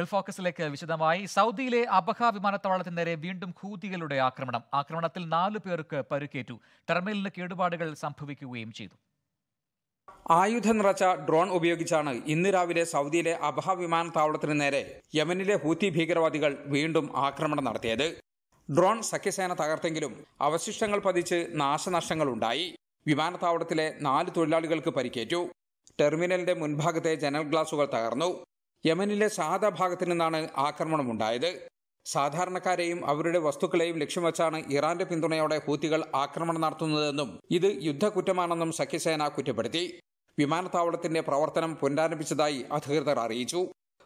Gulf ഫോക്കസിലേക്ക് വിശദമായി സൗദിയിലെ Abha വിമാനത്താവളത്തിന് നേരെ വീണ്ടും ഹൂതികളുടെ ആക്രമണം. ആക്രമണത്തിൽ നാലു പേർക്ക് പരുക്കേറ്റു. ടെർമിനലിന് കേടുപാടുകൾ സംഭവിക്കുകയും ചെയ്തു. ആയുധം നിറച്ച ഡ്രോൺ ഉപയോഗിച്ചാണ് ഇന്ന് രാവിലെ സൗദിയിലെ അബഹ വിമാനത്താവളത്തിന് നേരെ യമനിലെ ഹൂത്തി ഭീകരവാദികൾ വീണ്ടും ആക്രമണം നടത്തിയത്. ഡ്രോൺ സഖ്യസേന തകർത്തെങ്കിലും അവശിഷ്ടങ്ങൾ പതിച്ച് നാശനഷ്ടങ്ങൾ ഉണ്ടായി വിമാനത്താവളത്തിലെ നാല് തൊഴിലാളികൾക്ക് പരിക്കേറ്റു. ടെർമിനലിന്റെ മുൻഭാഗത്തെ ജനൽ ഗ്ലാസുകൾ തകർന്നു. യമനിലെ സാദ ഭാഗത്തു നിന്നാണ് ആക്രമണമുണ്ടായത്. സാധാരണക്കാരെയും അവരുടെ വസ്തുക്കളെയും ലക്ഷ്യം വെച്ചാണ് ഇറാന്റെ പിന്തുണയോടെ ഹൂത്തികൾ ആക്രമണം നടത്തുന്നതെന്നും ഇത് യുദ്ധക്കുറ്റമാണെന്നും സഖ്യസേന കുറ്റപ്പെടുത്തി. വിമാനത്താവളത്തിന്റെ പ്രവർത്തനം പുനരാരംഭിച്ചതായി അധികൃതർ അറിയിച്ചു.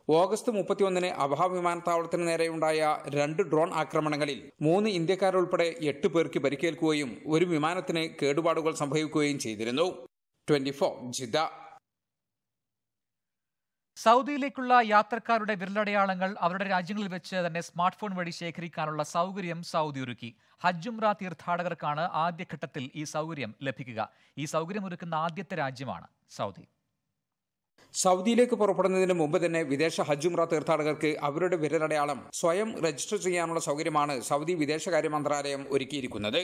ഓഗസ്റ്റ് മുപ്പത്തിയൊന്നിന് അബഹ വിമാനത്താവളത്തിന് നേരെയുണ്ടായ രണ്ട് ഡ്രോൺ ആക്രമണങ്ങളിൽ മൂന്ന് ഇന്ത്യക്കാരുൾപ്പെടെ എട്ട് പേർക്ക് പരിക്കേൽക്കുകയും ഒരു വിമാനത്തിന് കേടുപാടുകൾ സംഭവിക്കുകയും ചെയ്തിരുന്നു. ട്വന്റി ഫോർ ജിദ്ദ സൗദിയിലേക്കുള്ള യാത്രക്കാരുടെ വിരലടയാളങ്ങൾ അവരുടെ രാജ്യങ്ങളിൽ വെച്ച് തന്നെ സ്മാർട്ട് ഫോൺ വഴി ശേഖരിക്കാനുള്ള സൗകര്യം സൗദി ഒരുക്കി. ഹജ്ജുംറ തീർത്ഥാടകർക്കാണ് ആദ്യഘട്ടത്തിൽ ഈ സൗകര്യം ലഭിക്കുക. ഈ സൗകര്യം ഒരുക്കുന്ന ആദ്യത്തെ രാജ്യമാണ് സൗദി. സൗദിയിലേക്ക് പുറപ്പെടുന്നതിന് മുമ്പ് തന്നെ വിദേശ ഹജ്ജുംറ തീർത്ഥാടകർക്ക് അവരുടെ വിരലടയാളം സ്വയം രജിസ്റ്റർ ചെയ്യാനുള്ള സൗകര്യമാണ് സൗദി വിദേശകാര്യ മന്ത്രാലയം ഒരുക്കിയിരിക്കുന്നത്.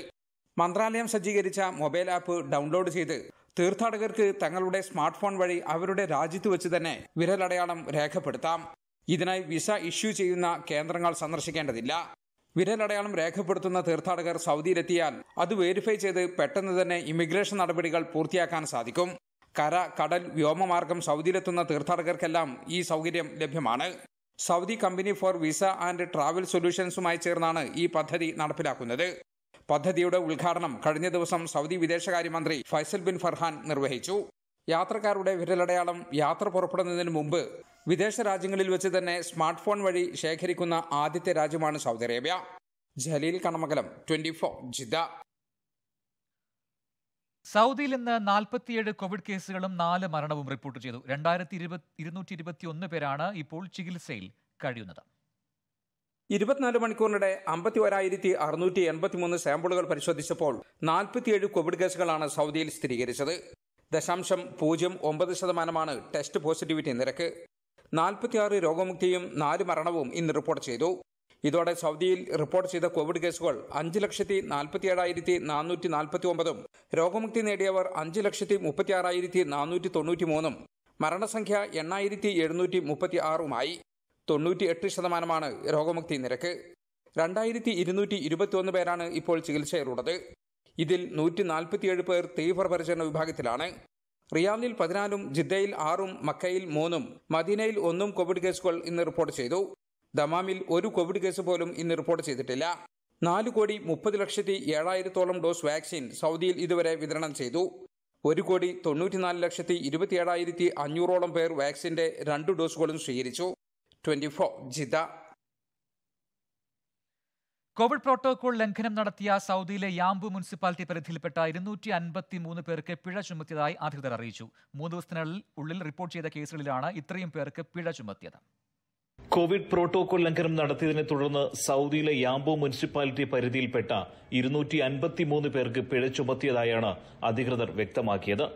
മന്ത്രാലയം സജ്ജീകരിച്ച മൊബൈൽ ആപ്പ് ഡൗൺലോഡ് ചെയ്ത് തീർത്ഥാടകർക്ക് തങ്ങളുടെ സ്മാർട്ട് ഫോൺ വഴി അവരുടെ രാജ്യത്ത് വെച്ച് തന്നെ വിരലടയാളം രേഖപ്പെടുത്താം. ഇതിനായി വിസ ഇഷ്യൂ ചെയ്യുന്ന കേന്ദ്രങ്ങൾ സന്ദർശിക്കേണ്ടതില്ല. വിരലടയാളം രേഖപ്പെടുത്തുന്ന തീർത്ഥാടകർ സൗദിയിലെത്തിയാൽ അത് വെരിഫൈ ചെയ്ത് പെട്ടെന്ന് തന്നെ ഇമിഗ്രേഷൻ നടപടികൾ പൂർത്തിയാക്കാൻ സാധിക്കും. കര കടൽ വ്യോമമാർഗം സൗദിയിലെത്തുന്ന തീർത്ഥാടകർക്കെല്ലാം ഈ സൗകര്യം ലഭ്യമാണ്. Saudi company for visa and travel സൊല്യൂഷൻസുമായി ചേർന്നാണ് ഈ പദ്ധതി നടപ്പിലാക്കുന്നത്. പദ്ധതിയുടെ ഉദ്ഘാടനം കഴിഞ്ഞ ദിവസം സൗദി വിദേശകാര്യമന്ത്രി ഫൈസൽ ബിൻ ഫർഹാൻ നിർവഹിച്ചു. യാത്രക്കാരുടെ വിരലടയാളം യാത്ര പുറപ്പെടുന്നതിന് മുമ്പ് വിദേശ രാജ്യങ്ങളിൽ വെച്ച് തന്നെ സ്മാർട്ട് ഫോൺ വഴി ശേഖരിക്കുന്ന ആദ്യത്തെ രാജ്യമാണ് Saudi Arabia. Jaleel Kanamakalam twenty four Jeddah. സൗദിയിൽ ഇന്ന് നാൽപ്പത്തിയേഴ് കോവിഡ് കേസുകളും നാല് മരണവും റിപ്പോർട്ട് ചെയ്തു. രണ്ടായിരത്തി ഇരുപത്തി ഇരുന്നൂറ്റി ഇരുപത്തിയൊന്ന് പേരാണ് ഇപ്പോൾ ചികിത്സയിൽ കഴിയുന്നത്. ഇരുപത്തിനാല് മണിക്കൂറിനിടെ അമ്പത്തി ഒരായിരത്തി അറുന്നൂറ്റി എൺപത്തിമൂന്ന് സാമ്പിളുകൾ പരിശോധിച്ചപ്പോൾ നാൽപ്പത്തിയേഴ് കോവിഡ് കേസുകളാണ് സൗദിയിൽ സ്ഥിരീകരിച്ചത്. ദശാംശം പൂജ്യം ഒമ്പത് ശതമാനമാണ് ടെസ്റ്റ് പോസിറ്റിവിറ്റി നിരക്ക്. നാൽപ്പത്തിയാറ് രോഗമുക്തിയും നാല് മരണവും ഇന്ന് റിപ്പോർട്ട് ചെയ്തു. ഇതോടെ സൗദിയിൽ റിപ്പോർട്ട് ചെയ്ത കോവിഡ് കേസുകൾ അഞ്ച് ലക്ഷത്തി നാൽപ്പത്തി ഏഴായിരത്തി നാനൂറ്റി നാൽപ്പത്തി ഒമ്പതും രോഗമുക്തി നേടിയവർ അഞ്ച് ലക്ഷത്തി മുപ്പത്തി ആറായിരത്തി നാനൂറ്റി തൊണ്ണൂറ്റി മൂന്നും മരണസംഖ്യ എണ്ണായിരത്തി എഴുന്നൂറ്റി മുപ്പത്തി ആറുമായി തൊണ്ണൂറ്റി എട്ട് ശതമാനമാണ് രോഗമുക്തി നിരക്ക്. രണ്ടായിരത്തി ഇരുന്നൂറ്റി ഇരുപത്തിയൊന്ന് പേരാണ് ഇപ്പോൾ ചികിത്സയിലുള്ളത്. ഇതിൽ നൂറ്റി നാൽപ്പത്തിയേഴ് പേർ തീവ്രപരിചരണ വിഭാഗത്തിലാണ്. റിയാദിൽ പതിനാലും ജിദ്ദയിൽ ആറും മക്കയിൽ മൂന്നും മദീനയിൽ ഒന്നും കോവിഡ് കേസുകൾ ഇന്ന് റിപ്പോർട്ട് ചെയ്തു. ദമാമിൽ ഒരു കോവിഡ് കേസ് പോലും ഇന്ന് റിപ്പോർട്ട് ചെയ്തിട്ടില്ല. നാല് കോടി മുപ്പത് ലക്ഷത്തി ഏഴായിരത്തോളം ഡോസ് വാക്സിൻ സൗദിയിൽ ഇതുവരെ വിതരണം ചെയ്തു. ഒരു കോടി തൊണ്ണൂറ്റിനാല് ലക്ഷത്തി ഇരുപത്തിയേഴായിരത്തി അഞ്ഞൂറോളം പേർ വാക്സിന്റെ രണ്ട് ഡോസുകളും സ്വീകരിച്ചു. ട്വന്റി ഫോർ ജിത കോവിഡ് പ്രോട്ടോകോൾ ലംഘനം നടത്തിയ സൗദിയിലെ യാംബു മുനിസിപ്പാലിറ്റി പരിധിയിൽപ്പെട്ട ഇരുന്നൂറ്റി അൻപത്തി മൂന്ന് പേർക്ക് പിഴ ചുമത്തിയതായി അധികൃതർ അറിയിച്ചു. മൂന്ന് ദിവസത്തിനുള്ളിൽ ഉള്ളിൽ റിപ്പോർട്ട് ചെയ്ത കേസുകളിലാണ് ഇത്രയും പേർക്ക് പിഴ ചുമത്തിയത്. കോവിഡ് പ്രോട്ടോകോൾ ലംഘനം നടത്തിയതിനെ തുടർന്ന് സൗദിയിലെ യാംബോ മുനിസിപ്പാലിറ്റി പരിധിയിൽപ്പെട്ട ഇരുന്നൂറ്റി അൻപത്തിമൂന്ന് പേർക്ക് പിഴ ചുമത്തിയതായാണ് അധികൃതർ വ്യക്തമാക്കിയത്.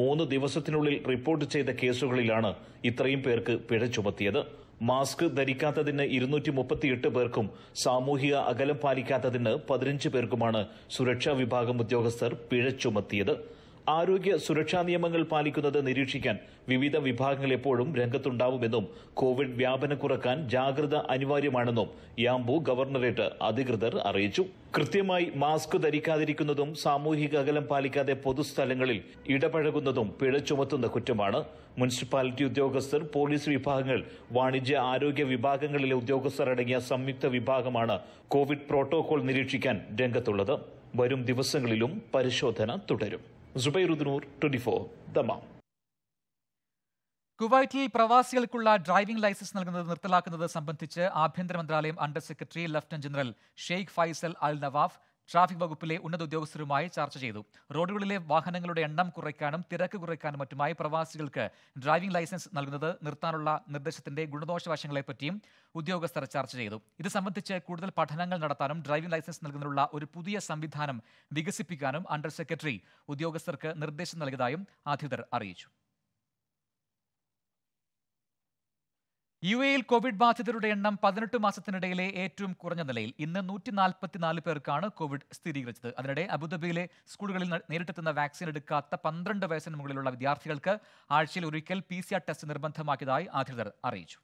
മൂന്ന് ദിവസത്തിനുള്ളിൽ റിപ്പോർട്ട് ചെയ്ത കേസുകളിലാണ് ഇത്രയും പേർക്ക് പിഴ ചുമത്തിയത്. മാസ്ക് ധരിക്കാത്തതിന് ഇരുന്നൂറ്റി മുപ്പത്തിയെട്ട് പേർക്കും സാമൂഹിക അകലം പാലിക്കാത്തതിന് പതിനഞ്ച് പേർക്കുമാണ് സുരക്ഷാ വിഭാഗം ഉദ്യോഗസ്ഥർ പിഴ ചുമത്തിയത്. ആരോഗ്യ സുരക്ഷാ നിയമങ്ങൾ പാലിക്കുന്നത് നിരീക്ഷിക്കാൻ വിവിധ വിഭാഗങ്ങൾ എപ്പോഴും രംഗത്തുണ്ടാവുമെന്നും കോവിഡ് വ്യാപനം കുറയ്ക്കാൻ ജാഗ്രത അനിവാര്യമാണെന്നും യാംബു ഗവർണറേറ്റ് അധികൃതർ അറിയിച്ചു. കൃത്യമായി മാസ്ക് ധരിക്കാതിരിക്കുന്നതും സാമൂഹിക അകലം പാലിക്കാതെ പൊതുസ്ഥലങ്ങളിൽ ഇടപഴകുന്നതും പിഴ ചുമത്തുന്ന കുറ്റമാണ്. മുനിസിപ്പാലിറ്റി ഉദ്യോഗസ്ഥർ പോലീസ് വിഭാഗങ്ങൾ വാണിജ്യ ആരോഗ്യ വിഭാഗങ്ങളിലെ ഉദ്യോഗസ്ഥർ അടങ്ങിയ സംയുക്ത വിഭാഗമാണ് കോവിഡ് പ്രോട്ടോകോൾ നിരീക്ഷിക്കാൻ രംഗത്തുള്ളത്. വരും ദിവസങ്ങളിലും പരിശോധന തുടരും. കുവൈറ്റിൽ പ്രവാസികൾക്കുള്ള ഡ്രൈവിംഗ് ലൈസൻസ് നൽകുന്നത് നിർത്തലാക്കുന്നത് സംബന്ധിച്ച് ആഭ്യന്തര മന്ത്രാലയം under secretary lieutenant general Sheikh Faisal Al Nawaf traffic വകുപ്പിലെ ഉന്നത ഉദ്യോഗസ്ഥരുമായി ചർച്ച ചെയ്തു. റോഡുകളിലെ വാഹനങ്ങളുടെ എണ്ണം കുറയ്ക്കാനും തിരക്ക് കുറയ്ക്കാനും മറ്റുമായി പ്രവാസികൾക്ക് ഡ്രൈവിംഗ് ലൈസൻസ് നൽകുന്നത് നിർത്താനുള്ള നിർദ്ദേശത്തിന്റെ ഗുണദോഷ വശങ്ങളെപ്പറ്റിയും ഉദ്യോഗസ്ഥർ ചർച്ച ചെയ്തു. ഇത് സംബന്ധിച്ച് കൂടുതൽ പഠനങ്ങൾ നടത്താനും ഡ്രൈവിംഗ് ലൈസൻസ് നൽകുന്നതിനുള്ള ഒരു പുതിയ സംവിധാനം വികസിപ്പിക്കാനും അണ്ടർ സെക്രട്ടറി ഉദ്യോഗസ്ഥർക്ക് നിർദ്ദേശം നൽകിയതായും അധികൃതർ അറിയിച്ചു. യു എയിൽ കോവിഡ് ബാധിതരുടെ എണ്ണം പതിനെട്ട് മാസത്തിനിടയിലെ ഏറ്റവും കുറഞ്ഞ നിലയിൽ ഇന്ന് നൂറ്റി നാൽപ്പത്തിനാല് പേർക്കാണ് കോവിഡ് സ്ഥിരീകരിച്ചത്. അതിനിടെ അബുദാബിയിലെ സ്കൂളുകളിൽ നേരിട്ടെത്തുന്ന വാക്സിൻ എടുക്കാത്ത പന്ത്രണ്ട് വയസ്സിന് മുകളിലുള്ള വിദ്യാർത്ഥികൾക്ക് ആഴ്ചയിൽ ഒരിക്കൽ പി ടെസ്റ്റ് നിർബന്ധമാക്കിയതായി അധികൃതർ അറിയിച്ചു.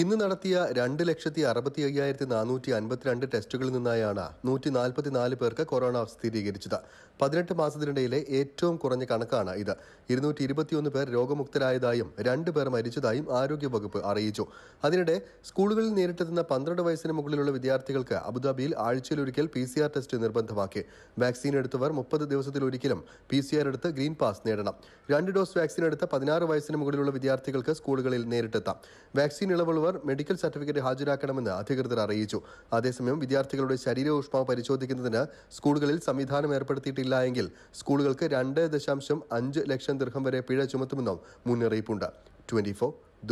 ഇന്ന് നടത്തിയ രണ്ട് ലക്ഷത്തി അറുപത്തി അയ്യായിരത്തി നാനൂറ്റി അൻപത്തിരണ്ട് ടെസ്റ്റുകളിൽ നിന്നായാണ് നൂറ്റി നാൽപ്പത്തിനാല് പേർക്ക് കൊറോണ സ്ഥിരീകരിച്ചത്. പതിനെട്ട് മാസത്തിനിടയിലെ ഏറ്റവും കുറഞ്ഞ കണക്കാണ് ഇത്. ഇരുന്നൂറ്റി ഇരുപത്തിയൊന്ന് പേർ രോഗമുക്തരായതായും രണ്ട് പേർ മരിച്ചതായും ആരോഗ്യവകുപ്പ് അറിയിച്ചു. അതിനിടെ സ്കൂളുകളിൽ നേരിട്ടെത്തുന്ന പന്ത്രണ്ട് വയസ്സിന് മുകളിലുള്ള വിദ്യാർത്ഥികൾക്ക് അബുദാബിയിൽ ആഴ്ചയിലൊരിക്കൽ പി സി ആർ ടെസ്റ്റ് നിർബന്ധമാക്കി. വാക്സിൻ എടുത്തവർ മുപ്പത് ദിവസത്തിലൊരിക്കലും പി സി ആർ എടുത്ത് ഗ്രീൻ പാസ് നേടണം. രണ്ട് ഡോസ് വാക്സിൻ എടുത്ത പതിനാറ് വയസ്സിന് മുകളിലുള്ള വിദ്യാർത്ഥികൾക്ക് സ്കൂളുകളിൽ നേരിട്ടെത്താം. വാക്സിൻ ഇളവുള്ളവർ മെഡിക്കൽ സർട്ടിഫിക്കറ്റ് ഹാജരാക്കണമെന്ന് അധികൃതർ അറിയിച്ചു. അതേസമയം വിദ്യാർത്ഥികളുടെ ശരീര ഊഷ്മാവ് പരിശോധിക്കുന്നതിന് സ്കൂളുകളിൽ സംവിധാനം ഏർപ്പെടുത്തിയിട്ടില്ല എങ്കിൽ സ്കൂളുകൾക്ക് രണ്ട് ദശാംശം അഞ്ച് ലക്ഷം ദീർഘം വരെ പിഴ ചുമത്തുമെന്നും മുന്നറിയിപ്പുണ്ട്. Twenty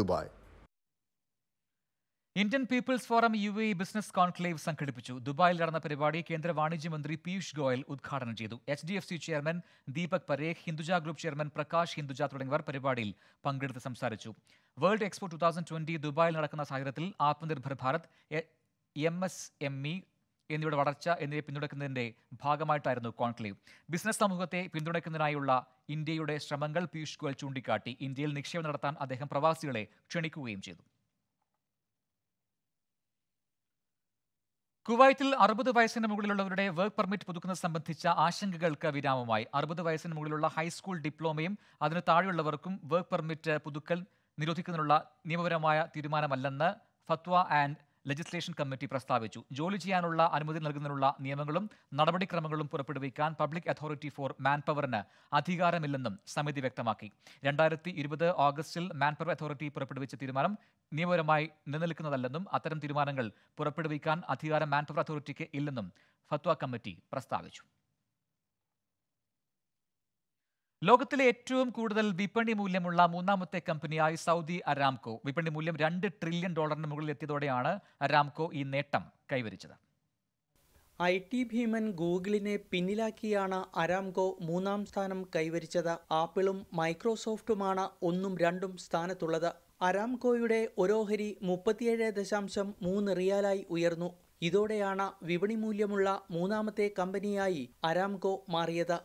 Dubai. Indian People's Forum U A business conclave സംഘടിപ്പിച്ചു. ദുബായിൽ നടന്ന പരിപാടി കേന്ദ്ര വാണിജ്യമന്ത്രി പീയൂഷ് ഗോയൽ ഉദ്ഘാടനം ചെയ്തു. H D F C chairman Deepak Parekh Hinduja group chairman Prakash Hinduja തുടങ്ങിയവർ പരിപാടിയിൽ പങ്കെടുത്ത് സംസാരിച്ചു. World expo two thousand twenty ദുബായിൽ നടക്കുന്ന സാഹചര്യത്തിൽ Aatmanirbhar Bharat M S M E എന്നിവയുടെ വളർച്ച എന്നിവയെ പിന്തുണയ്ക്കുന്നതിന്റെ ഭാഗമായിട്ടായിരുന്നു കോൺക്ലേവ്. ബിസിനസ് സമൂഹത്തെ പിന്തുണയ്ക്കുന്നതിനായുള്ള ഇന്ത്യയുടെ ശ്രമങ്ങൾ പീയൂഷ് ഗോയൽ ചൂണ്ടിക്കാട്ടി. ഇന്ത്യയിൽ നിക്ഷേപം നടത്താൻ അദ്ദേഹം പ്രവാസികളെ ക്ഷണിക്കുകയും ചെയ്തു. കുവൈത്തിൽ അറുപത് വയസ്സിന് മുകളിലുള്ളവരുടെ വർക്ക് പെർമിറ്റ് പുതുക്കുന്നത് സംബന്ധിച്ച ആശങ്കകൾക്ക് വിരാമമായി. അറുപത് വയസ്സിന് മുകളിലുള്ള ഹൈസ്കൂൾ ഡിപ്ലോമയും അതിന് താഴെയുള്ളവർക്കും വർക്ക് പെർമിറ്റ് പുതുക്കൽ നിരോധിക്കുന്നതിനുള്ള നിയമപരമായ തീരുമാനമല്ലെന്ന് ഫത്വ ആൻഡ് ലെജിസ്ലേഷൻ കമ്മിറ്റി പ്രസ്താവിച്ചു. ജോലി ചെയ്യാനുള്ള അനുമതി നൽകുന്നതിനുള്ള നിയമങ്ങളും നടപടിക്രമങ്ങളും പുറപ്പെടുവിക്കാൻ പബ്ലിക് അതോറിറ്റി ഫോർ മാൻ പവറിന് അധികാരമില്ലെന്നും സമിതി വ്യക്തമാക്കി. രണ്ടായിരത്തി ഇരുപത് ഓഗസ്റ്റിൽ മാൻ പവർ അതോറിറ്റി പുറപ്പെടുവിച്ച തീരുമാനം നിയമപരമായി നിലനിൽക്കുന്നതല്ലെന്നും അത്തരം തീരുമാനങ്ങൾ പുറപ്പെടുവിക്കാൻ അധികാരം മാൻ പവർ അതോറിറ്റിക്ക് ഇല്ലെന്നും ഫത്വ കമ്മിറ്റി പ്രസ്താവിച്ചു. ലോകത്തിലെ ഏറ്റവും കൂടുതൽ വിപണി മൂല്യമുള്ള മൂന്നാമത്തെ കമ്പനിയായി സൗദി അരാംകോ. വിപണി മൂല്യം രണ്ട് ട്രില്യൺ ഡോളറിന് മുകളിൽ എത്തിയതോടെയാണ് അരാംകോ ഈ നേട്ടം കൈവരിച്ചത്. ഐ ടി ഭീമൻ ഗൂഗിളിനെ പിന്നിലാക്കിയാണ് അരാംകോ മൂന്നാം സ്ഥാനം കൈവരിച്ചത്. ആപ്പിളും മൈക്രോസോഫ്റ്റുമാണ് ഒന്നും രണ്ടും സ്ഥാനത്തുള്ളത്. അരാംകോയുടെ ഓരോഹരി മുപ്പത്തിയേഴ് ദശാംശം മൂന്ന് റിയാലായി ഉയർന്നു. ഇതോടെയാണ് വിപണി മൂല്യമുള്ള മൂന്നാമത്തെ കമ്പനിയായി അരാംകോ മാറിയത്.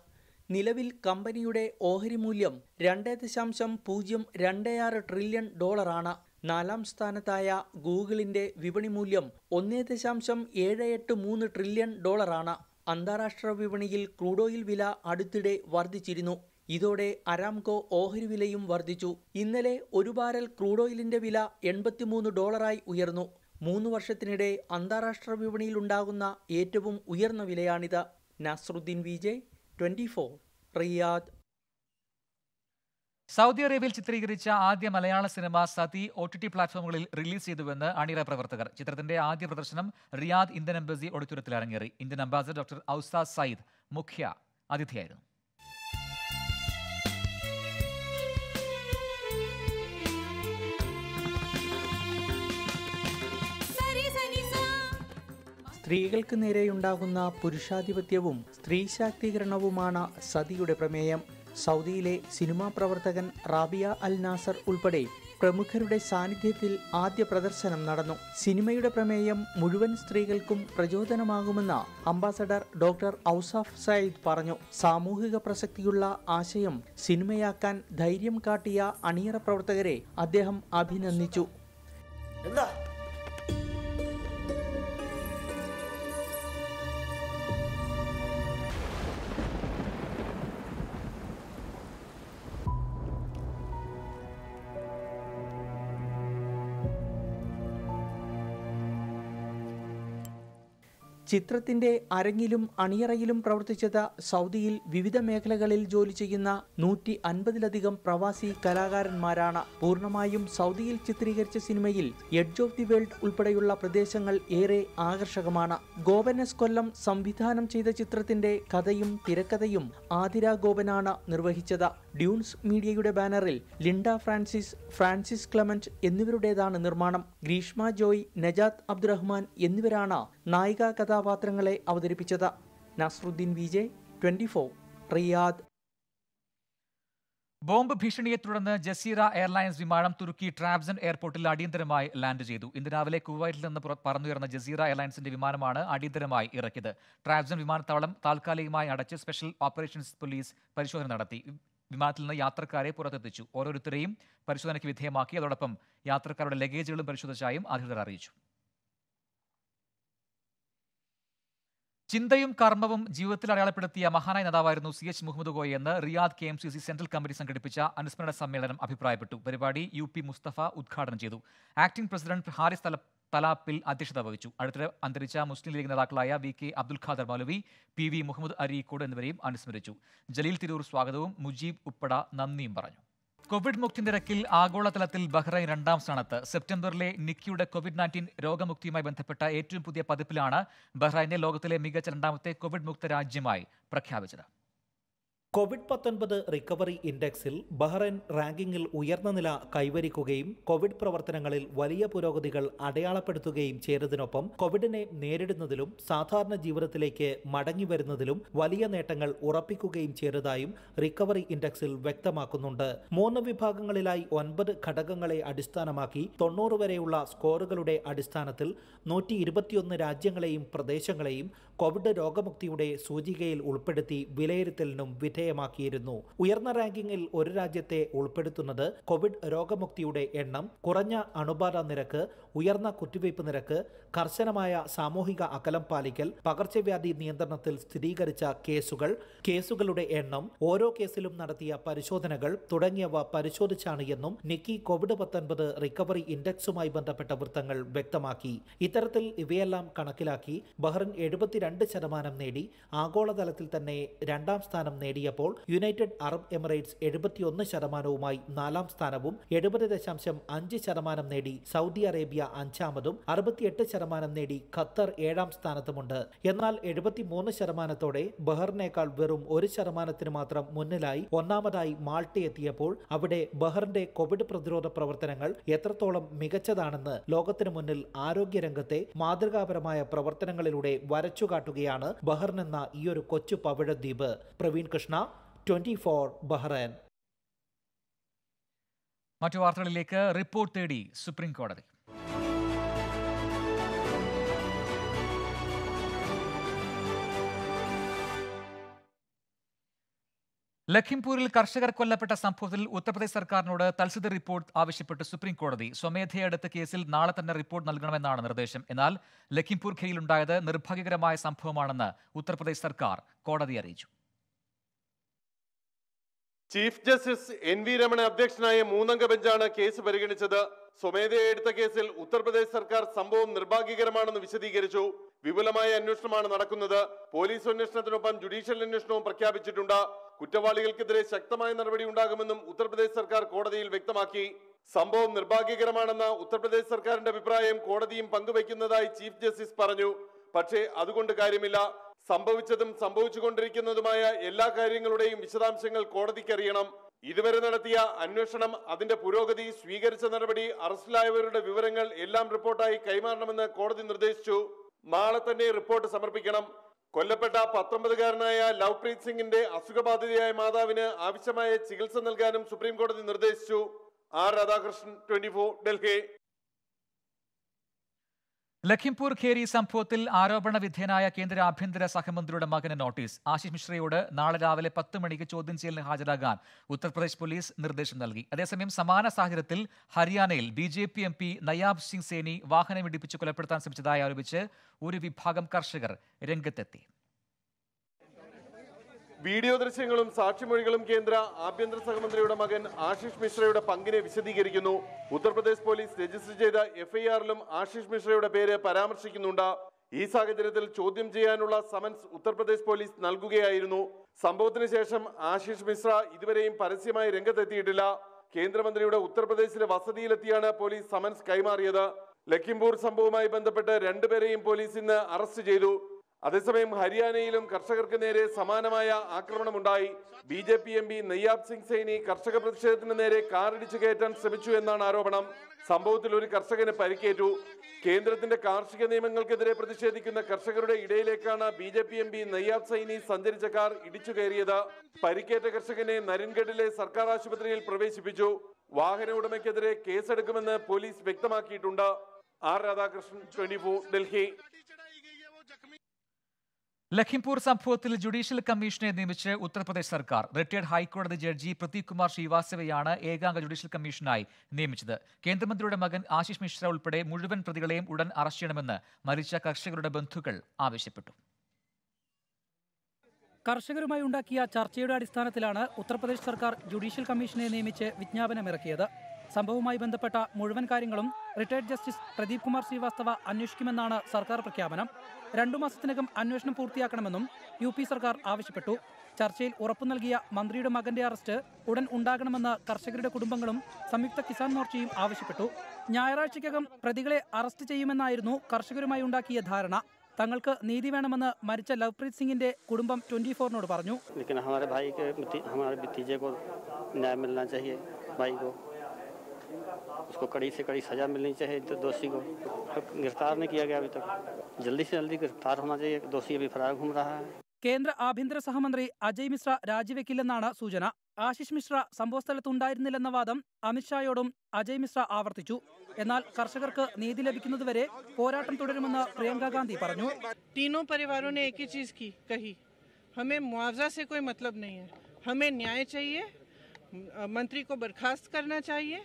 നിലവിൽ കമ്പനിയുടെ ഓഹരി മൂല്യം രണ്ട് ദശാംശം പൂജ്യം രണ്ട് ആറ് ട്രില്യൺ ഡോളറാണ് നാലാം സ്ഥാനത്തായ ഗൂഗിളിന്റെ വിപണി മൂല്യം ഒന്നേ ദശാംശം ഏഴ് എട്ട് മൂന്ന് ട്രില്യൺ ഡോളറാണ് അന്താരാഷ്ട്ര വിപണിയിൽ ക്രൂഡ് ഓയിൽ വില അടുത്തിടെ വർദ്ധിച്ചിരുന്നു. ഇതോടെ അരാംകോ ഓഹരി വിലയും വർദ്ധിച്ചു. ഇന്നലെ ഒരു ബാരൽ ക്രൂഡ് ഓയിലിന്റെ വില എൺപത്തിമൂന്ന് ഡോളറായി ഉയർന്നു. മൂന്ന് വർഷത്തിനിടെ അന്താരാഷ്ട്ര വിപണിയിൽ ഉണ്ടാകുന്ന ഏറ്റവും ഉയർന്ന വിലയാണിത്. Nasaruddin Vijay twenty four. Riyadh. Saudi അറേബ്യയിൽ ചിത്രീകരിച്ച ആദ്യ മലയാള cinema Sathi O T T പ്ലാറ്റ്ഫോമുകളിൽ റിലീസ് ചെയ്തുവെന്ന് അണിയറ പ്രവർത്തകർ. ചിത്രത്തിന്റെ ആദ്യ പ്രദർശനം റിയാദ് ഇന്ത്യൻ എംബസി ഓഡിറ്റോറിയത്തിൽ അരങ്ങേറി. Indian ambassador doctor Ausaf Sayeed മുഖ്യ അതിഥിയായിരുന്നു. സ്ത്രീകൾക്ക് നേരെയുണ്ടാകുന്ന പുരുഷാധിപത്യവും സ്ത്രീ ശാക്തീകരണവുമാണ് സതിയുടെ പ്രമേയം. സൗദിയിലെ സിനിമാ പ്രവർത്തകൻ റാബിയ അൽ നാസർ ഉൾപ്പെടെ പ്രമുഖരുടെ സാന്നിധ്യത്തിൽ ആദ്യ പ്രദർശനം നടന്നു. സിനിമയുടെ പ്രമേയം മുഴുവൻ സ്ത്രീകൾക്കും പ്രചോദനമാകുമെന്ന് അംബാസഡർ ഡോക്ടർ ഔസാഫ് സയ്യിദ് പറഞ്ഞു. സാമൂഹിക പ്രസക്തിയുള്ള ആശയം സിനിമയാക്കാൻ ധൈര്യം കാട്ടിയ അണിയറ പ്രവർത്തകരെ അദ്ദേഹം അഭിനന്ദിച്ചു. ചിത്രത്തിന്റെ അരങ്ങിലും അണിയറയിലും പ്രവർത്തിച്ചത് സൗദിയിൽ വിവിധ മേഖലകളിൽ ജോലി ചെയ്യുന്ന നൂറ്റി അൻപതിലധികം പ്രവാസി കലാകാരന്മാരാണ്. പൂർണമായും സൗദിയിൽ ചിത്രീകരിച്ച സിനിമയിൽ എഡ്ജ് ഓഫ് ദി വേൾഡ് ഉൾപ്പെടെയുള്ള പ്രദേശങ്ങൾ ഏറെ ആകർഷകമാണ്. ഗോപനസ് കൊല്ലം സംവിധാനം ചെയ്ത ചിത്രത്തിന്റെ കഥയും തിരക്കഥയും ആതിര ഗോപനാണ് നിർവഹിച്ചത്. ഡ്യൂൺസ് മീഡിയയുടെ ബാനറിൽ ലിൻഡ ഫ്രാൻസിസ് ഫ്രാൻസിസ് ക്ലമന്റ് എന്നിവരുടേതാണ് നിർമ്മാണം. ഗ്രീഷ്മ ജോയ് നജാത്ത് അബ്ദുറഹ്മാൻ എന്നിവരാണ് നായിക കഥാപാത്രങ്ങളെ അവതരിപ്പിച്ചത് Nasruddin Vijay twenty four Riyadh. Bomb ഭീഷണിയെ തുടർന്ന് ജസീറ എയർലൈൻസ് വിമാനം തുർക്കി ട്രാബ്സൺ എയർപോർട്ടിൽ അടിയന്തരമായി ലാൻഡ് ചെയ്തു. ഇന്ന് രാവിലെ കുവൈറ്റിൽ നിന്ന് പറന്നുയർന്ന ജസീറ എയർലൈൻസിന്റെ വിമാനമാണ് അടിയന്തരമായി ഇറക്കിയത്. ട്രാബ്സൺ വിമാനത്താവളം താൽക്കാലികമായി അടച്ച് സ്പെഷ്യൽ ഓപ്പറേഷൻസ് പോലീസ് പരിശോധന നടത്തി. വിമാനത്തിൽ നിന്ന് യാത്രക്കാരെ പുറത്തെത്തിച്ചു. ഓരോരുത്തരെയും പരിശോധനയ്ക്ക് വിധേയമാക്കി. അതോടൊപ്പം യാത്രക്കാരുടെ ലഗേജുകളും പരിശോധിച്ചായും അധികൃതർ അറിയിച്ചു. ചിന്തയും കർമ്മവും ജീവിതത്തിൽ അടയാളപ്പെടുത്തിയ മഹാനായ നേതാവായിരുന്നു സി എച്ച് മുഹമ്മദ് ഗോയ് എന്ന് Riyadh K M C C central committee സംഘടിപ്പിച്ച അനുസ്മരണ സമ്മേളനം അഭിപ്രായപ്പെട്ടു. പരിപാടി യു പി മുസ്തഫ ഉദ്ഘാടനം ചെയ്തു. ആക്ടിംഗ് പ്രസിഡന്റ് ഹാരിസ് തല തലാപ്പിൽ അധ്യക്ഷത വഹിച്ചു. അടുത്തിടെ അന്തരിച്ച മുസ്ലിം ലീഗ് നേതാക്കളായ V K Abdul Khader Moulavi P V Muhammad Areekode എന്നിവരെയും അനുസ്മരിച്ചു. ജലീൽ തിരൂർ സ്വാഗതവും മുജീബ് ഉപ്പട നന്ദിയും പറഞ്ഞു. കോവിഡ് മുക്തി നിരക്കിൽ ആഗോളതലത്തിൽ ബഹ്റൈൻ രണ്ടാം സ്ഥാനത്ത്. സെപ്റ്റംബറിലെ നിക്കിയുടെ കോവിഡ് നയന്റീൻ രോഗമുക്തിയുമായി ബന്ധപ്പെട്ട ഏറ്റവും പുതിയ പതിപ്പിലാണ് ബഹ്റൈനെ ലോകത്തിലെ മികച്ച രണ്ടാമത്തെ കോവിഡ് മുക്ത രാജ്യമായി പ്രഖ്യാപിച്ചത്. കോവിഡ് പത്തൊൻപത് റിക്കവറി ഇൻഡെക്സിൽ ബഹ്റൈൻ റാങ്കിങ്ങിൽ ഉയർന്ന നില കൈവരിക്കുകയും കോവിഡ് പ്രവർത്തനങ്ങളിൽ വലിയ പുരോഗതികൾ അടയാളപ്പെടുത്തുകയും ചെയ്തതിനൊപ്പം കോവിഡിനെ നേരിടുന്നതിലും സാധാരണ ജീവിതത്തിലേക്ക് മടങ്ങി വരുന്നതിലും വലിയ നേട്ടങ്ങൾ ഉറപ്പിക്കുകയും ചെയ്തതായും റിക്കവറി ഇൻഡെക്സിൽ വ്യക്തമാക്കുന്നുണ്ട്. മൂന്ന് വിഭാഗങ്ങളിലായി ഒൻപത് ഘടകങ്ങളെ അടിസ്ഥാനമാക്കി തൊണ്ണൂറ് വരെയുള്ള സ്കോറുകളുടെ അടിസ്ഥാനത്തിൽ നൂറ്റി ഇരുപത്തിയൊന്ന് രാജ്യങ്ങളെയും പ്രദേശങ്ങളെയും കോവിഡ് രോഗമുക്തിയുടെ സൂചികയിൽ ഉൾപ്പെടുത്തി വിലയിരുത്തലിനും വിധേയമാക്കിയിരുന്നു. ഉയർന്ന റാങ്കിങ്ങിൽ ഒരു രാജ്യത്തെ ഉൾപ്പെടുത്തുന്നത് കോവിഡ് രോഗമുക്തിയുടെ എണ്ണം കുറഞ്ഞ അണുബാധ നിരക്ക് ഉയർന്ന കുത്തിവയ്പ് നിരക്ക് കർശനമായ സാമൂഹിക അകലം പാലിക്കൽ പകർച്ചവ്യാധി നിയന്ത്രണത്തിൽ സ്ഥിരീകരിച്ച കേസുകൾ കേസുകളുടെ എണ്ണം ഓരോ കേസിലും നടത്തിയ പരിശോധനകൾ തുടങ്ങിയവ പരിശോധിച്ചാണ് എന്നും നിക്കി കോവിഡ് പത്തൊൻപത് റിക്കവറി ഇൻഡെക്സുമായി ബന്ധപ്പെട്ട വൃത്തങ്ങൾ വ്യക്തമാക്കി. ഇത്തരത്തിൽ ഇവയെല്ലാം കണക്കിലാക്കി ബഹ്റിൻ എഴുപത്തിരണ്ട് ശതമാനം നേടി ആഗോളതലത്തിൽ തന്നെ രണ്ടാം സ്ഥാനം നേടിയപ്പോൾ യുണൈറ്റഡ് അറബ് എമിറേറ്റ്സ് എഴുപത്തിയൊന്ന് ശതമാനവുമായി നാലാം സ്ഥാനവും എഴുപത് ദശാംശം അഞ്ച് ശതമാനം നേടി സൗദി അറേബ്യ അഞ്ചാമതും അറുപത്തിയെട്ട് ശതമാനം നേടി ഖത്തർ ഏഴാം സ്ഥാനത്തുമുണ്ട്. എന്നാൽ എഴുപത്തിമൂന്ന് ശതമാനത്തോടെ ബഹറിനേക്കാൾ വെറും ഒരു ശതമാനത്തിന് മാത്രം മുന്നിലായി ഒന്നാമതായി മാൾട്ടയെത്തിയപ്പോൾ അവിടെ ബഹറിന്റെ കോവിഡ് പ്രതിരോധ പ്രവർത്തനങ്ങൾ എത്രത്തോളം മികച്ചതാണെന്ന് ലോകത്തിനു മുന്നിൽ ആരോഗ്യരംഗത്തെ മാതൃകാപരമായ പ്രവർത്തനങ്ങളിലൂടെ വരച്ചുകാട്ടുകയാണ് ബഹറിനെന്ന ഈയൊരു കൊച്ചു പവിഴദ്വീപ്. Praveen Krishna twenty four Bahrain മറ്റു വാർത്തകളിലേക്ക് റിപ്പോർട്ട് തേടി സുപ്രീം കോടതി. ലഖിംപൂരിൽ കർഷകർ കൊല്ലപ്പെട്ട സംഭവത്തിൽ ഉത്തർപ്രദേശ് സർക്കാരിനോട് തൽസ്ഥിതി റിപ്പോർട്ട് ആവശ്യപ്പെട്ട് സുപ്രീം കോടതി സ്വമേധയെടുത്ത കേസിൽ നാളെ തന്നെ റിപ്പോർട്ട് നൽകണമെന്നാണ് നിർദ്ദേശം. എന്നാൽ ലഖിംപൂർ ഖേയിലുണ്ടായത് നിർഭാഗ്യകരമായ സംഭവമാണെന്ന് ഉത്തർപ്രദേശ് സർക്കാർ കോടതി അറിയിച്ചു. Chief justice N V Ramana അധ്യക്ഷനായ മൂന്നംഗ ബെഞ്ചാണ് കേസ് പരിഗണിച്ചത്. സ്വമേധയെ എടുത്ത കേസിൽ ഉത്തർപ്രദേശ് സർക്കാർ സംഭവം നിർഭാഗ്യകരമാണെന്ന് വിശദീകരിച്ചു. വിപുലമായ അന്വേഷണമാണ് നടക്കുന്നത്. പോലീസ് അന്വേഷണത്തിനൊപ്പം ജുഡീഷ്യൽ അന്വേഷണവും പ്രഖ്യാപിച്ചിട്ടുണ്ട്. കുറ്റവാളികൾക്കെതിരെ ശക്തമായ നടപടി ഉണ്ടാകുമെന്നും ഉത്തർപ്രദേശ് സർക്കാർ കോടതിയിൽ വ്യക്തമാക്കി. സംഭവം നിർഭാഗ്യകരമാണെന്ന ഉത്തർപ്രദേശ് സർക്കാരിന്റെ അഭിപ്രായം കോടതിയും പങ്കുവയ്ക്കുന്നതായി ചീഫ് ജസ്റ്റിസ് പറഞ്ഞു. പക്ഷേ അതുകൊണ്ട് കാര്യമില്ല. സംഭവിച്ചതും സംഭവിച്ചുകൊണ്ടിരിക്കുന്നതുമായ എല്ലാ കാര്യങ്ങളുടെയും വിശദാംശങ്ങൾ കോടതിക്കറിയണം ഇതുവരെ നടത്തിയ അന്വേഷണം അതിന്റെ പുരോഗതി സ്വീകരിച്ച നടപടി അറസ്റ്റിലായവരുടെ വിവരങ്ങൾ എല്ലാം റിപ്പോർട്ടായി കൈമാറണമെന്ന് കോടതി നിർദ്ദേശിച്ചു. നാളെ തന്നെ റിപ്പോർട്ട് സമർപ്പിക്കണം. കൊല്ലപ്പെട്ട പത്തൊമ്പതുകാരനായ ലവ്പ്രീത് സിംഗിന്റെ അസുഖബാധിതയായ മാതാവിന് ആവശ്യമായ ചികിത്സ നൽകാനും സുപ്രീം കോടതി നിർദ്ദേശിച്ചു. R Radhakrishnan twenty Delhi. Lakhimpur Kheri സംഭവത്തിൽ ആരോപണ വിധേയനായ കേന്ദ്ര ആഭ്യന്തര സഹമന്ത്രിയുടെ മകന് നോട്ടീസ്. ആശിഷ് മിശ്രയോട് നാളെ രാവിലെ പത്ത് മണിക്ക് ചോദ്യം ചെയ്യലിന് ഹാജരാകാൻ ഉത്തർപ്രദേശ് പോലീസ് നിർദ്ദേശം നൽകി. അതേസമയം സമാന സാഹചര്യത്തിൽ ഹരിയാനയിൽ B J P M P Nayab Singh Saini വാഹനം ഇടിപ്പിച്ച് കൊലപ്പെടുത്താൻ ശ്രമിച്ചതായി ആരോപിച്ച് ഒരു വിഭാഗം കർഷകർ രംഗത്തെത്തി. വീഡിയോ ദൃശ്യങ്ങളും സാക്ഷിമൊഴികളും കേന്ദ്ര ആഭ്യന്തര സഹമന്ത്രിയുടെ മകൻ ആശിഷ് മിശ്രയുടെ പങ്കിനെ വിശദീകരിക്കുന്നു. ഉത്തർപ്രദേശ് പോലീസ് രജിസ്റ്റർ ചെയ്ത എഫ്ഐആറിലും ആശിഷ് മിശ്രയുടെ പേര് പരാമർശിക്കുന്നുണ്ട്. ഈ സാഹചര്യത്തിൽ ചോദ്യം ചെയ്യാനുള്ള സമൻസ് ഉത്തർപ്രദേശ് പോലീസ് നൽകുകയായിരുന്നു. സംഭവത്തിന് ശേഷം ആശിഷ് മിശ്ര ഇതുവരെയും പരസ്യമായി രംഗത്തെത്തിയിട്ടില്ല. കേന്ദ്രമന്ത്രിയുടെ ഉത്തർപ്രദേശിലെ വസതിയിലെത്തിയാണ് പോലീസ് സമൻസ് കൈമാറിയത്. ലഖിംപൂർ സംഭവവുമായി ബന്ധപ്പെട്ട് രണ്ടുപേരെയും പോലീസ് ഇന്ന് അറസ്റ്റ് ചെയ്തു. അതേസമയം ഹരിയാനയിലും കർഷകർക്ക് നേരെ സമാനമായ ആക്രമണമുണ്ടായി. B J P M P Nayab Singh Saini കർഷക പ്രതിഷേധത്തിന് നേരെ കാറിടിച്ചു കയറ്റാൻ ശ്രമിച്ചു എന്നാണ് ആരോപണം. സംഭവത്തിൽ ഒരു കർഷകന് പരിക്കേറ്റു. കേന്ദ്രത്തിന്റെ കാർഷിക നിയമങ്ങൾക്കെതിരെ പ്രതിഷേധിക്കുന്ന കർഷകരുടെ ഇടയിലേക്കാണ് B J P M P Nayab Saini സഞ്ചരിച്ച കാർ ഇടിച്ചു കയറിയത്. പരിക്കേറ്റ കർഷകനെ നരൻഗഡിലെ സർക്കാർ ആശുപത്രിയിൽ പ്രവേശിപ്പിച്ചു. വാഹന ഉടമയ്ക്കെതിരെ കേസെടുക്കുമെന്ന് പോലീസ് വ്യക്തമാക്കിയിട്ടുണ്ട്. R Radhakrishnan twenty Delhi. Lakhimpur സംഭവത്തിൽ ജുഡീഷ്യൽ കമ്മീഷനെ നിയമിച്ച് ഉത്തർപ്രദേശ് സർക്കാർ. റിട്ടയർഡ് ഹൈക്കോടതി ജഡ്ജി പ്രതീക് കുമാർ ശ്രീവാസ്തവയാണ് ഏകാംഗ ജുഡീഷ്യൽ കമ്മീഷനായി നിയമിച്ചത്. കേന്ദ്രമന്ത്രിയുടെ മകൻ ആശിഷ് മിശ്ര ഉൾപ്പെടെ മുഴുവൻ പ്രതികളെയും ഉടൻ അറസ്റ്റ് ചെയ്യണമെന്ന് മരിച്ച കർഷകരുടെ ബന്ധുക്കൾ ആവശ്യപ്പെട്ടു. കർഷകരുമായി ഉണ്ടാക്കിയ ചർച്ചയുടെ അടിസ്ഥാനത്തിലാണ് ഉത്തർപ്രദേശ് സർക്കാർ ജുഡീഷ്യൽ കമ്മീഷനെ നിയമിച്ച് വിജ്ഞാപനമിറക്കിയത്. സംഭവവുമായി ബന്ധപ്പെട്ട മുഴുവൻ കാര്യങ്ങളും റിട്ടയർഡ് ജസ്റ്റിസ് പ്രദീപ് കുമാർ ശ്രീവാസ്തവ അന്വേഷിക്കുമെന്നാണ് സർക്കാർ പ്രഖ്യാപനം. രണ്ടു മാസത്തിനകം അന്വേഷണം പൂർത്തിയാക്കണമെന്നും യു പി സർക്കാർ ആവശ്യപ്പെട്ടു. ചർച്ചയിൽ ഉറപ്പു നൽകിയ മന്ത്രിയുടെ മകന്റെ അറസ്റ്റ് ഉടൻ ഉണ്ടാകണമെന്ന് കർഷകരുടെ കുടുംബങ്ങളും സംയുക്ത കിസാൻ മോർച്ചയും ആവശ്യപ്പെട്ടു. ഞായറാഴ്ചയ്ക്കകം പ്രതികളെ അറസ്റ്റ് ചെയ്യുമെന്നായിരുന്നു കർഷകരുമായി ഉണ്ടാക്കിയ ധാരണ. തങ്ങൾക്ക് നീതി വേണമെന്ന് മരിച്ച ലവ്പ്രീത് സിംഗിന്റെ കുടുംബം ട്വന്റി ഫോറിനോട് പറഞ്ഞു. उसको कड़ी से कड़ी सजा मिलनी चाहिए तो दोषी को गिरफ्तार नहीं किया गया अभी तक जल्दी से जल्दी गिरफ्तार होना चाहिए दोषी अभी फरार घूम रहा है കേന്ദ്ര ആഭ്യന്തര സഹമന്ത്രി അജയ് മിശ്ര രാജിവെക്കില്ലെന്നാണ് സൂചന ആശിഷ് മിശ്ര സംഭവസ്ഥലത്തുണ്ടായിരുന്നില്ലെന്ന വാദം അമിത്ഷായോടും അജയ് മിശ്ര ആവർത്തിച്ചു എന്നാൽ കർഷകർക്ക് നീതി ലഭിക്കുന്നതുവരെ പോരാട്ടം തുടരുമെന്ന് പ്രിയങ്ക ഗാന്ധി പറഞ്ഞു तीनों परिवारों ने एक ही चीज़ की कही हमें मुआवजा से कोई मतलब नहीं है हमें न्याय चाहिए म- मंत्री को बर्खास्त करना चाहिए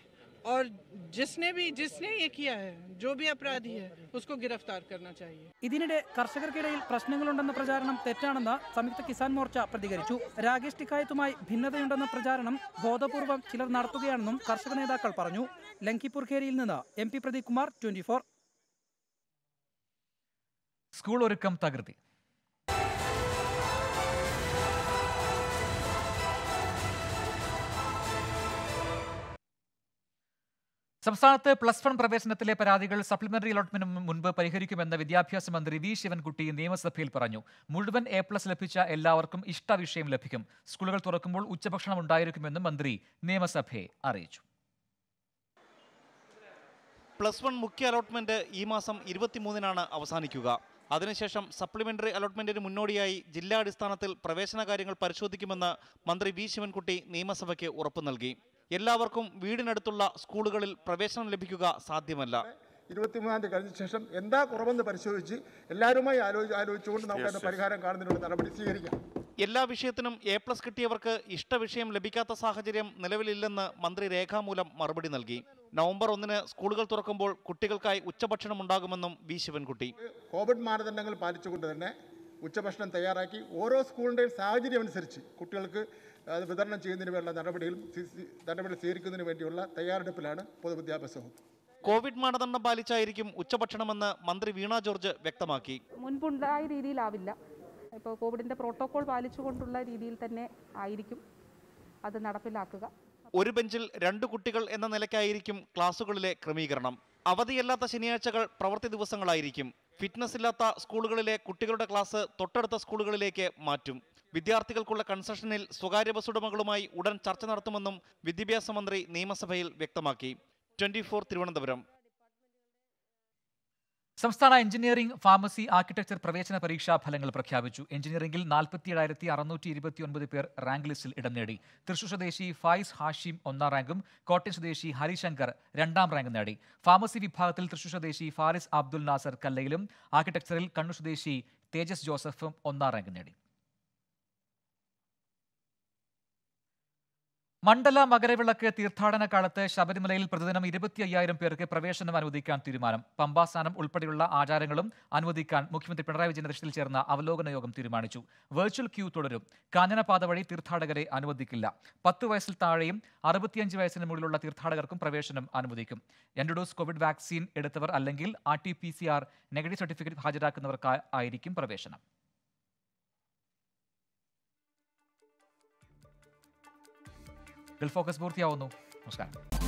और जिसने भी जिसने ये किया है जो भी अपराधी है उसको गिरफ्तार करना चाहिए ഇതിനിടെ കർഷകർക്കിടയിൽ പ്രശ്നങ്ങളുണ്ടെന്ന പ്രചാരണം തെറ്റാണെന്ന് സംയുക്ത കിസാൻ മോർച്ച പ്രതികരിച്ചു രാകേഷ് ടിക്കായത്തുമായി ഭിന്നതയുണ്ടെന്ന പ്രചാരണം ബോധപൂർവം ചിലർ നടത്തുകയാണെന്നും കർഷക നേതാക്കൾ പറഞ്ഞു ലങ്കിപ്പൂർ ഖേരിയിൽ നിന്ന് M P Pradeep Kumar twenty four school ഒരുക്കം തകൃതി സംസ്ഥാനത്ത് പ്ലസ് വൺ പ്രവേശനത്തിലെ പരാതികൾ സപ്ലിമെന്ററി അലോട്ട്മെന്റിന് മുൻപ് പരിഹരിക്കുമെന്ന് വിദ്യാഭ്യാസ മന്ത്രി വി ശിവൻകുട്ടി നിയമസഭയിൽ പറഞ്ഞു. മുഴുവൻ എ പ്ലസ് ലഭിച്ച എല്ലാവർക്കും ഇഷ്ടവിഷയം ലഭിക്കും. സ്കൂളുകൾ തുറക്കുമ്പോൾ ഉച്ചഭക്ഷണം ഉണ്ടായിരിക്കുമെന്നും മന്ത്രി നിയമസഭയെ അറിയിച്ചു. പ്ലസ് വൺ മുഖ്യ അലോട്ട്മെന്റ് ഈ മാസം ഇരുപത്തിമൂന്നിനാണ് അവസാനിക്കുക. അതിനുശേഷം സപ്ലിമെന്ററി അലോട്ട്മെന്റിന് മുന്നോടിയായി ജില്ലാടിസ്ഥാനത്തിൽ പ്രവേശന കാര്യങ്ങൾ പരിശോധിക്കുമെന്ന് മന്ത്രി വി ശിവൻകുട്ടി നിയമസഭയ്ക്ക് ഉറപ്പു നൽകി. എല്ലാവർക്കും വീടിനടുത്തുള്ള സ്കൂളുകളിൽ പ്രവേശനം ലഭിക്കുക സാധ്യമല്ല. ഇരുപത്തിമൂന്നാം തീയതി കഴിഞ്ഞ ശേഷം എന്താ കുറവെന്ന് പരിശോധിച്ച് എല്ലാവരുമായി ആലോചി ആലോചിച്ചുകൊണ്ട് നമുക്ക് അതിന്റെ പരിഹാരം കാണുന്നതിനുള്ള നടപടി സ്വീകരിക്കാം. എല്ലാ വിഷയത്തിനും എ പ്ലസ് കിട്ടിയവർക്ക് ഇഷ്ടവിഷയം ലഭിക്കാത്ത സാഹചര്യം നിലവിലില്ലെന്ന് മന്ത്രി രേഖാമൂലം മറുപടി നൽകി. നവംബർ ഒന്നിന് സ്കൂളുകൾ തുറക്കുമ്പോൾ കുട്ടികൾക്കായി ഉച്ചഭക്ഷണം ഉണ്ടാകുമെന്നും വി ശിവൻകുട്ടി. കോവിഡ് മാനദണ്ഡങ്ങൾ പാലിച്ചുകൊണ്ട് തന്നെ ഉച്ചഭക്ഷണം തയ്യാറാക്കി ഓരോ സ്കൂളിന്റെയും സാഹചര്യം അനുസരിച്ച് കുട്ടികൾക്ക് അത് വിതരണം ചെയ്യുന്നതിന് വേണ്ട നടപടികൾ നടപടി സ്വീകരിക്കുന്നതിന് വേണ്ടിയുള്ള തയ്യാറെടുപ്പിലാണ് പൊതുവിദ്യാഭ്യാസ വകുപ്പ്. കോവിഡ് മാനദണ്ഡം പാലിച്ചായിരിക്കും ഉച്ചഭക്ഷണമെന്ന് മന്ത്രി വീണ ജോർജ് വ്യക്തമാക്കി. മുൻപുണ്ടായ രീതിയിലാവില്ല. ഇപ്പോൾ കോവിഡിന്റെ പ്രോട്ടോകോൾ പാലിച്ചുകൊണ്ടുള്ള രീതിയിൽ തന്നെ ആയിരിക്കും അത് നടപ്പിലാക്കുക. ഒരു ബെഞ്ചിൽ രണ്ട് കുട്ടികൾ എന്ന നിലയ്ക്കായിരിക്കും ക്ലാസുകളിലെ ക്രമീകരണം. അവധിയല്ലാത്ത ശനിയാഴ്ചകൾ പ്രവൃത്തി ദിവസങ്ങളായിരിക്കും. ഫിറ്റ്നസ് ഇല്ലാത്ത സ്കൂളുകളിലെ കുട്ടികളുടെ ക്ലാസ് തൊട്ടടുത്ത സ്കൂളുകളിലേക്ക് മാറ്റും. വിദ്യാർത്ഥികൾക്കുള്ള കൺസെഷനിൽ സ്വകാര്യ ബസ് ഉടമകളുമായി ഉടൻ ചർച്ച നടത്തുമെന്നും വിദ്യാഭ്യാസ മന്ത്രി നിയമസഭയിൽ വ്യക്തമാക്കി. ട്വന്റി തിരുവനന്തപുരം. സംസ്ഥാന എഞ്ചിനീയറിംഗ് ഫാർമസി ആർക്കിടെക്ചർ പ്രവേശന പരീക്ഷാ ഫലങ്ങൾ പ്രഖ്യാപിച്ചു. എഞ്ചിനീയറിംഗിൽ നാൽപ്പത്തി ഏഴായിരത്തി അറുന്നൂറ്റി ഇരുപത്തിയൊൻപത് പേർ റാങ്ക് ലിസ്റ്റിൽ ഇടം നേടി. തൃശൂർ സ്വദേശി ഫായിസ് ഹാഷിം ഒന്നാം റാങ്കും കോട്ടയം സ്വദേശി ഹരിശങ്കർ രണ്ടാം റാങ്ക് നേടി. ഫാർമസി വിഭാഗത്തിൽ തൃശൂർ സ്വദേശി ഫാരിസ് അബ്ദുൽ നാസർ കല്ലയിലും ആർക്കിടെക്ചറിൽ കണ്ണൂർ സ്വദേശി തേജസ് ജോസഫും ഒന്നാം റാങ്ക് നേടി. മണ്ഡല മകരവിളക്ക് തീർത്ഥാടന കാലത്ത് ശബരിമലയിൽ പ്രതിദിനം ഇരുപത്തി അയ്യായിരം പേർക്ക് പ്രവേശനം അനുവദിക്കാൻ തീരുമാനം. പമ്പാസ്നാനം ഉൾപ്പെടെയുള്ള ആചാരങ്ങളും അനുവദിക്കാൻ മുഖ്യമന്ത്രി പിണറായി വിജയൻ അധ്യക്ഷതയിൽ ചേർന്ന അവലോകന യോഗം തീരുമാനിച്ചു. വെർച്വൽ ക്യൂ തുടരും. കാഞ്ഞനപാത വഴി തീർത്ഥാടകരെ അനുവദിക്കില്ല. പത്ത് വയസ്സിൽ താഴെയും അറുപത്തിയഞ്ച് വയസ്സിന് മുകളിലുള്ള തീർത്ഥാടകർക്കും പ്രവേശനം അനുവദിക്കും. രണ്ട് ഡോസ് കോവിഡ് വാക്സിൻ എടുത്തവർ അല്ലെങ്കിൽ R T P C R negative certificate ഹാജരാക്കുന്നവർക്കായിരിക്കും പ്രവേശനം. ഗൾഫ് ഫോക്കസ് പൂർത്തിയാവുന്നു. നമസ്കാരം.